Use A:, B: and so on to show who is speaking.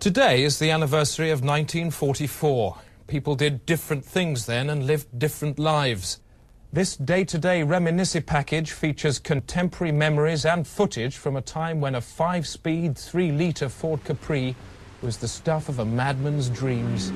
A: Today is the anniversary of 1944. People did different things then and lived different lives. This day-to-day reminisce package features contemporary memories and footage from a time when a five-speed, three-litre Ford Capri was the stuff of a madman's dreams.